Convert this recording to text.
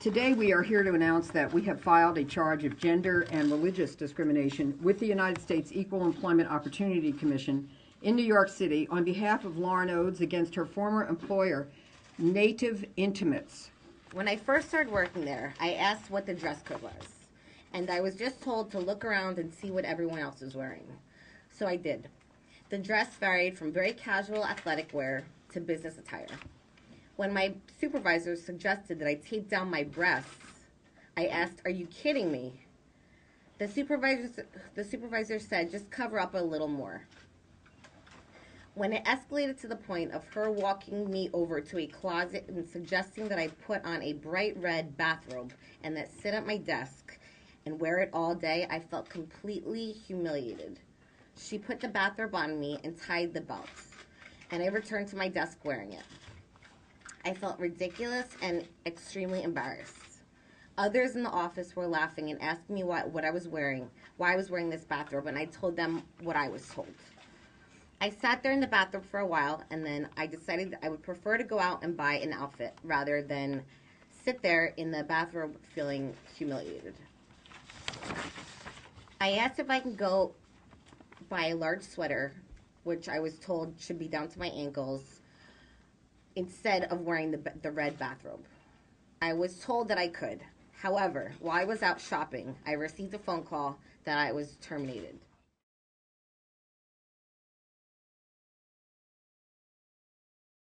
Today, we are here to announce that we have filed a charge of gender and religious discrimination with the United States Equal Employment Opportunity Commission in New York City on behalf of Lauren Odes against her former employer, Native Intimates. When I first started working there, I asked what the dress code was. And I was just told to look around and see what everyone else was wearing. So I did. The dress varied from very casual athletic wear to business attire. When my supervisor suggested that I tape down my breasts, I asked, Are you kidding me? The supervisor, the supervisor said, Just cover up a little more. When it escalated to the point of her walking me over to a closet and suggesting that I put on a bright red bathrobe and that sit at my desk and wear it all day, I felt completely humiliated. She put the bathrobe on me and tied the belt, and I returned to my desk wearing it. I felt ridiculous and extremely embarrassed. Others in the office were laughing and asking me what, what I was wearing, why I was wearing this bathrobe, and I told them what I was told. I sat there in the bathroom for a while, and then I decided that I would prefer to go out and buy an outfit rather than sit there in the bathroom feeling humiliated. I asked if I could go buy a large sweater, which I was told should be down to my ankles, instead of wearing the, the red bathrobe. I was told that I could. However, while I was out shopping, I received a phone call that I was terminated.